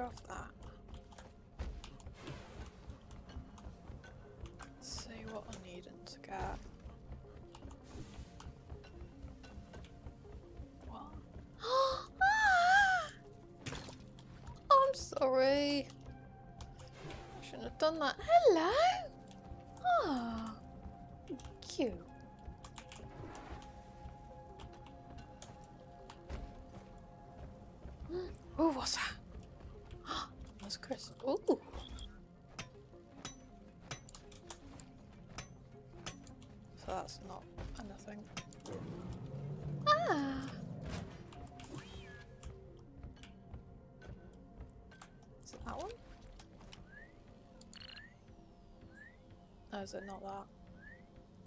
off that. See what I need to get. I'm sorry. Shouldn't have done that. Hello. Ah, cute. That's not anything. Ah. Is it that one? No, is it not that?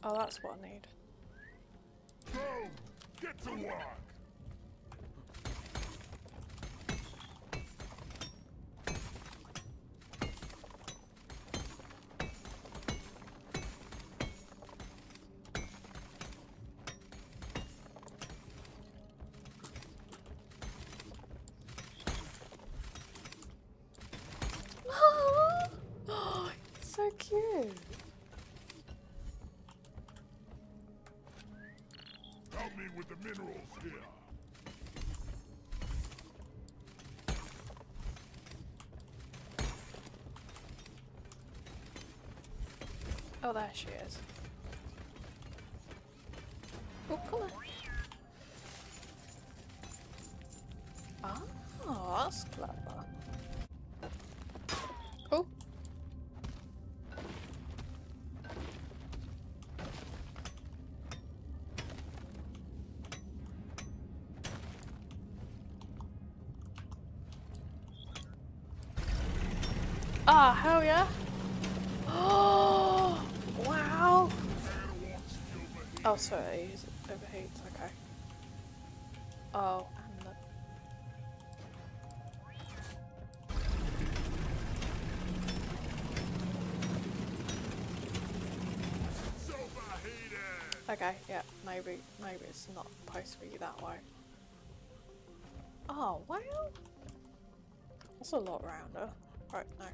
Oh, that's what I need. Go! Get to work! Help me with the minerals here. Oh, there she is. Oh, come on. Hell yeah. Oh, wow. Oh, sorry, he's overheats, okay. Oh, and. Okay, yeah, maybe, maybe it's not supposed to be that way. Oh, wow. That's a lot rounder. Right, no.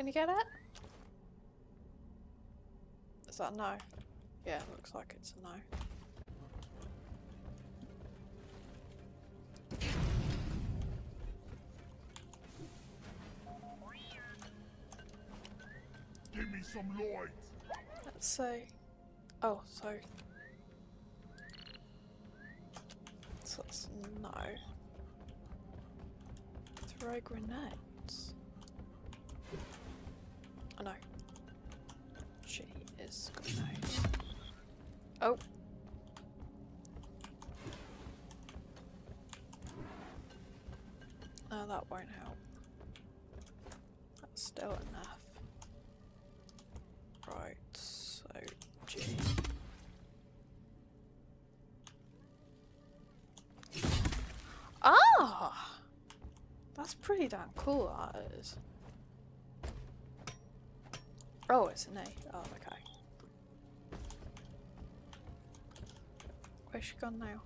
Can you get it? Is that a no? Yeah, it looks like it's a no. Give me some light! Let's see. Oh, so. So it's no. Throw grenades. Oh no. She is. Oh. No, that won't help. That's still enough. Right, so G. Ah! That's pretty damn cool, that is. Oh, it's an A. Oh, okay. Where's she gone now?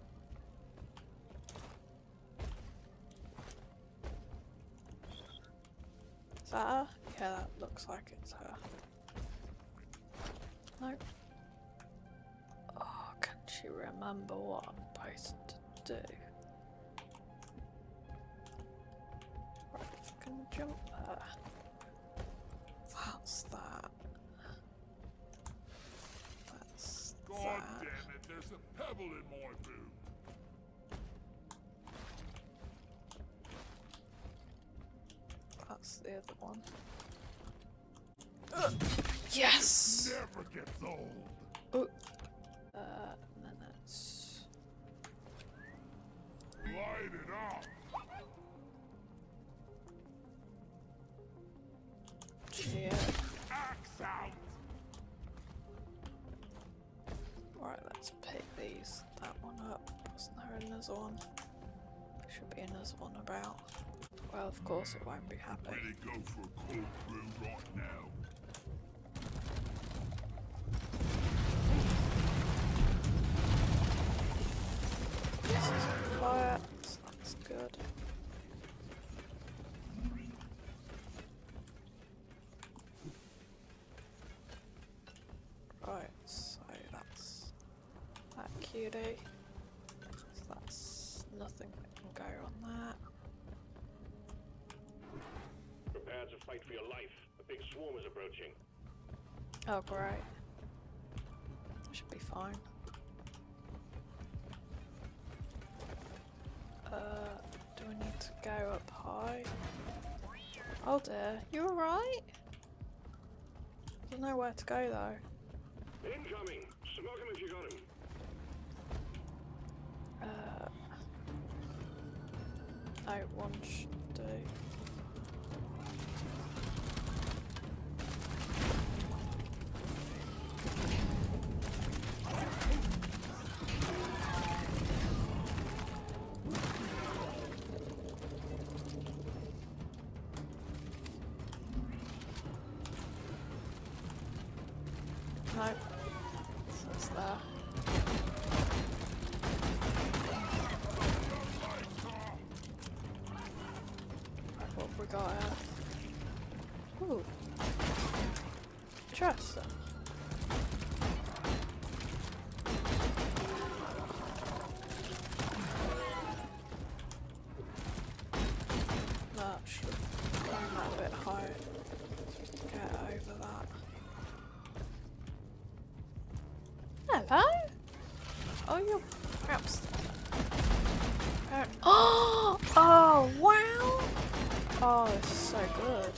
Is that her? Yeah, that looks like it's her. No. Oh, can she remember what I'm supposed to do? Right, I can jump there. That's that. That's God that. damn it, there's a pebble in my boot! That's the other one. Ugh. Yes! Never gets old! Oh. Uh, and then that's. Light it up! Another one. Should be another one about. Well, of course it won't be happy. Ready go for a cold brew right now. This is on fire, so that's good. Right, so that's that cutie. So that's nothing that can go on that. Prepare to fight for your life. A big swarm is approaching. Oh great. Should be fine. Uh, do I need to go up high? Oh dear, you alright? Don't know where to go though. Incoming! Smoke him if you got him. Uh, one should do. Oh, oh, wow! Oh, this is so good.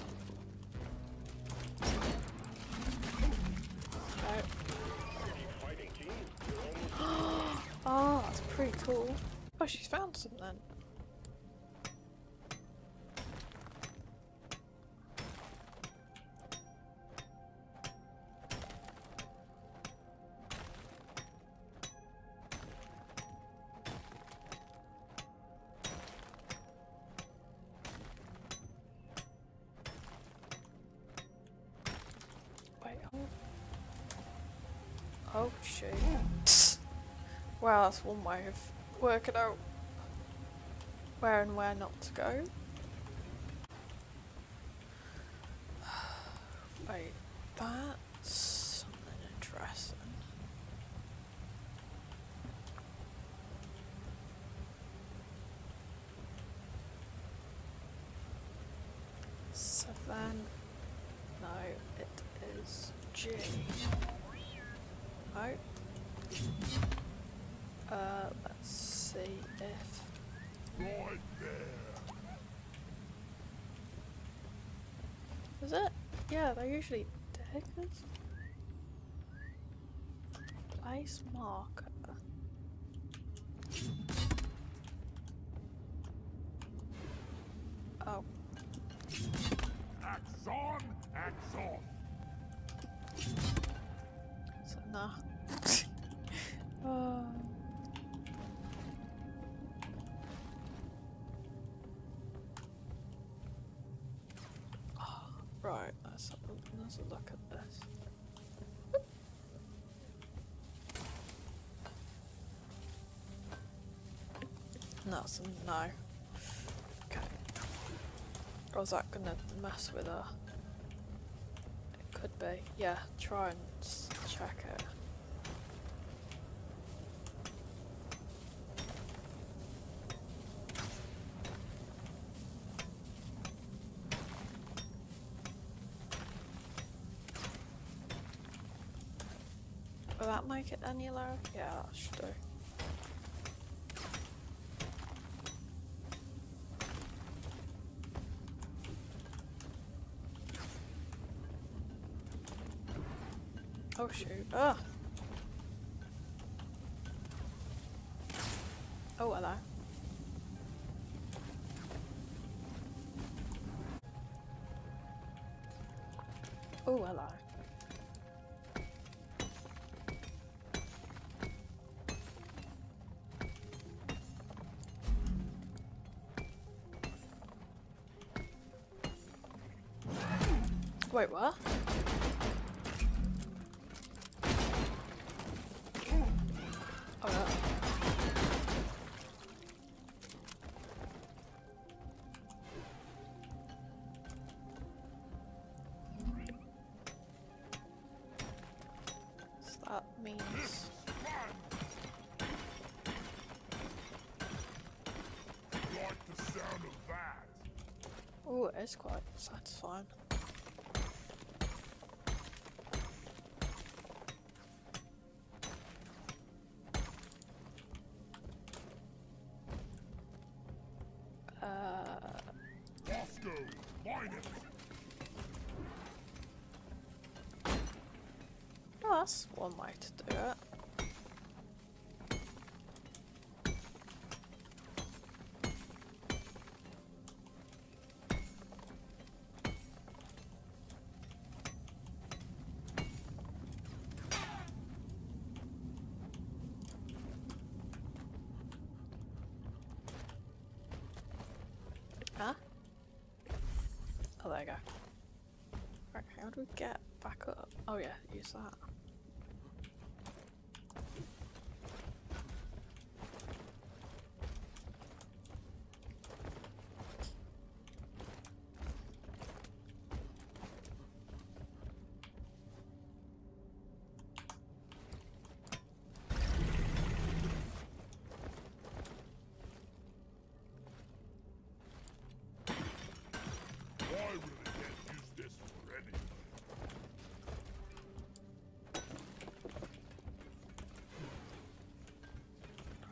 Oh. Keep fighting, team. You're almost Oh, that's pretty cool. Oh, she's found some then. Well, that's one way of working out? Where and where not to go. Wait, that's something interesting. So then, no, it is G. Oh. Uh, let's see if Right there. is it? Yeah, they're usually daggers. Place marker. Oh, Axe on, axe so nah. Let's look at this. No, no. Okay. Or is that gonna mess with her? It could be. Yeah, try and check it. Will that make it any lower? Yeah, that should do. Oh shoot. Ah. Oh hello. Oh hello. Wait, what? Oh, yeah. So that means Like the sound of that. Oh, it is quite satisfying. That's one way to do it. Huh? Oh, there you go. Right, how do we get back up? Oh yeah, use that. Why really can't use this for anything?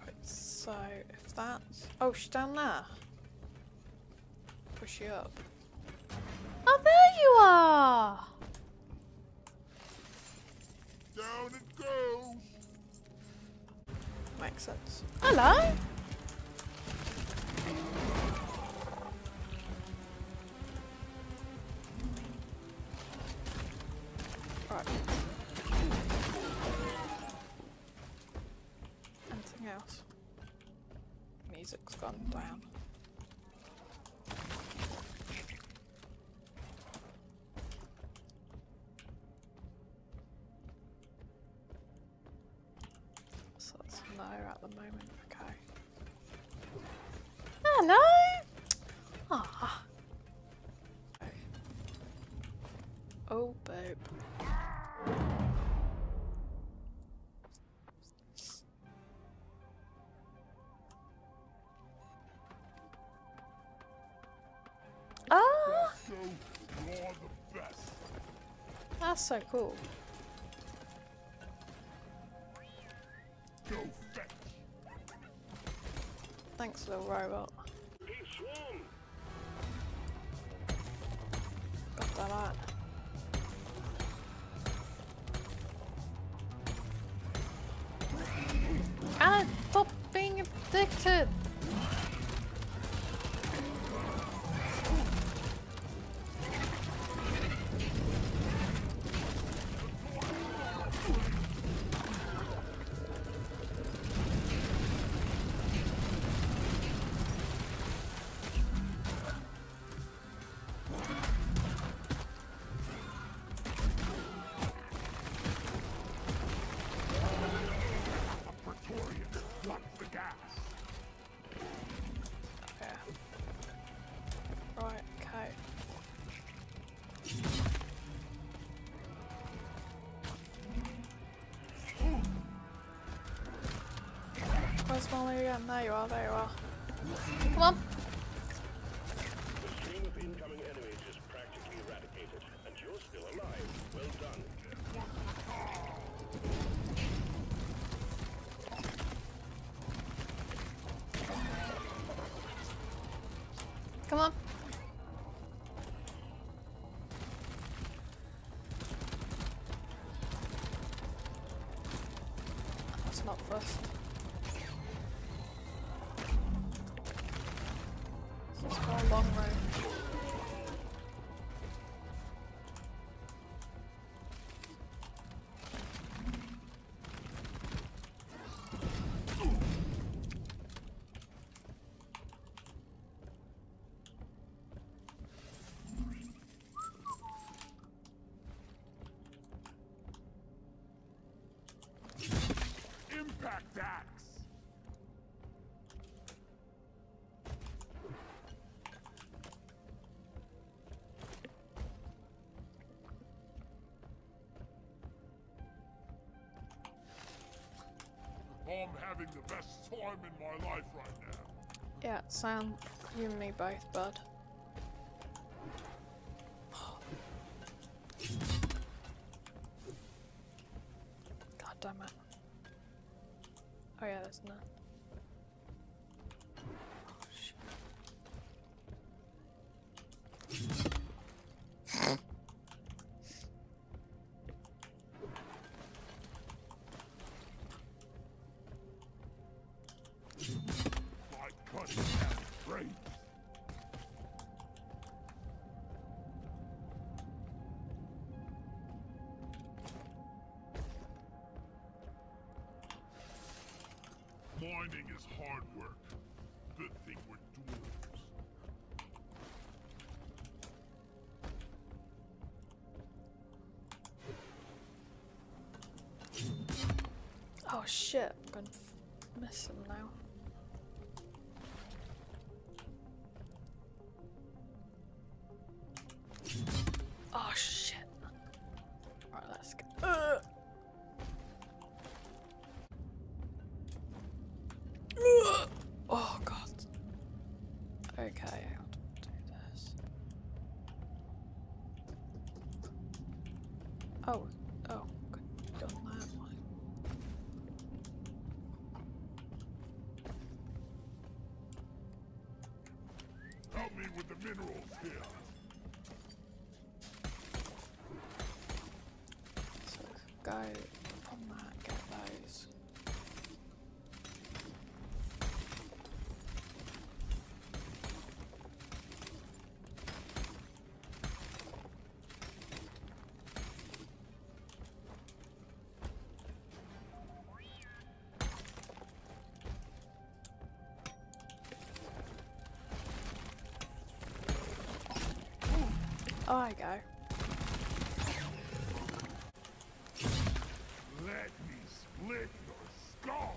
Right, so if that's oh, she's down there. Push you up. Oh, there you are! Down it goes. Makes sense. Hello? The moment, okay. Hello? Ah. Okay. Oh, babe. Oh, Bosco, you're the best. That's so cool. Little robot. Got that out. Ah, stop being addicted. Molly again? There you are, there you are. Come on. I'm having the best time in my life right now. Yeah, Sam, you and me both, bud. God damn it. Oh yeah, there's none. Is hard work. Good thing we're dwarves. Oh shit, I'm gonna miss him now. Go on that, get those. Oh, I go. Let me split your skull.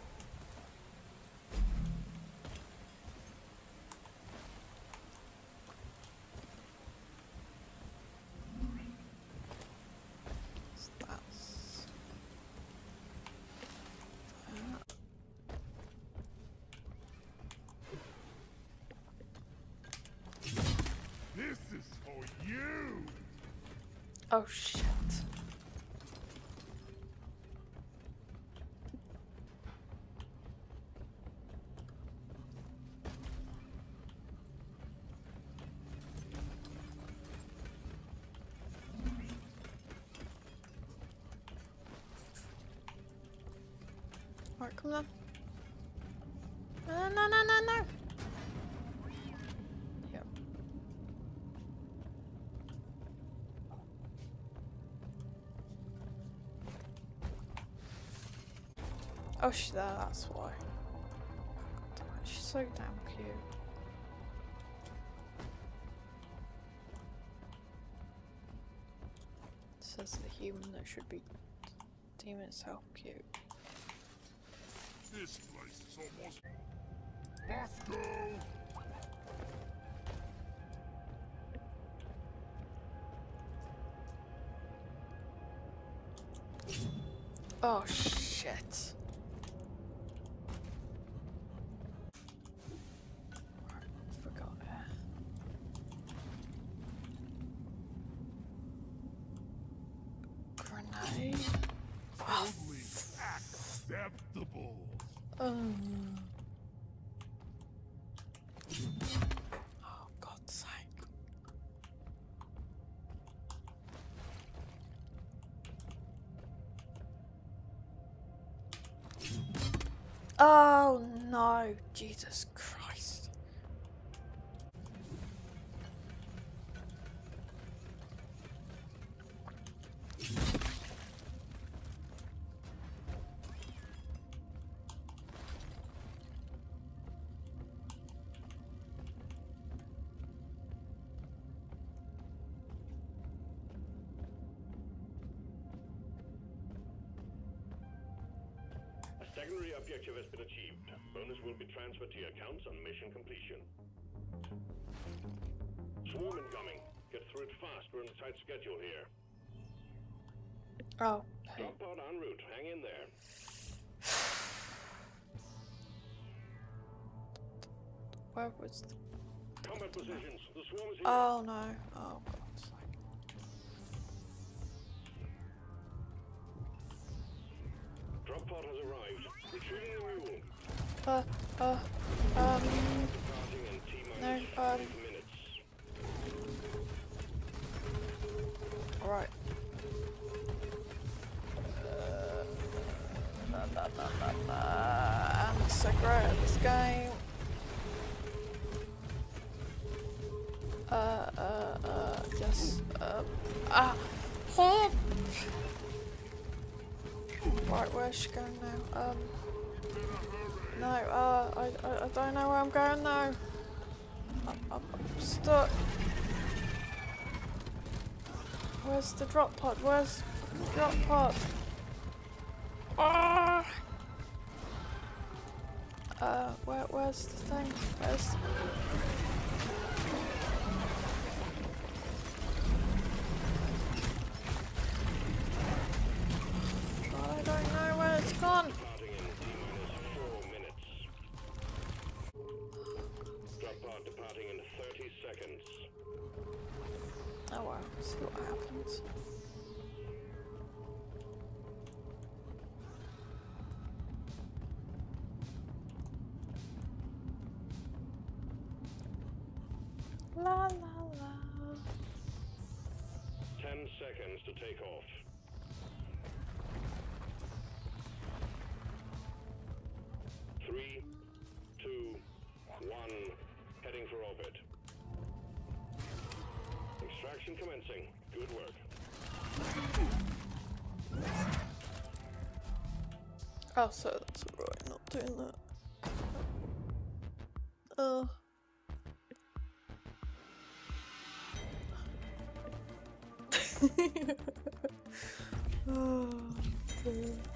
So that's This is for you. Oh shit. Alright, come on. No, no, no, no, Oh, she, that's why. God damn it, She's so damn cute. Says the human that should be deeming itself cute. This place is almost. Must go. Oh shit. Forgot it. Grenade. Oh, Only acceptable. Um. Oh, God's sake. Oh no, Jesus Christ. Secondary objective has been achieved. Bonus will be transferred to your accounts on mission completion. Swarm incoming. Get through it fast. We're on a tight schedule here. Oh. Drop pod en route. Hang in there. Where was the... Combat positions. The swarm is here. Oh no. Oh. Drop pod has arrived. Retrieving the mule. Uh, uh, um, Departing in T no, um, alright. I'm so great at this game. Uh, uh, uh, yes, uh, ah, oh. Right, where's she going now? Um, no, uh, I, I, I don't know where I'm going now. I'm, I'm stuck. Where's the drop pod? Where's the drop pod? Ah! Uh, where, where's the thing? Where's... God, I don't know where it's gone. Departing in T minus four minutes. Drop pod departing in 30 seconds. Oh well, see what happens. La la la. 10 seconds to take off. Three, two, one, heading for orbit. Extraction commencing. Good work. Oh, so that's alright, not doing that. Oh. oh, dear.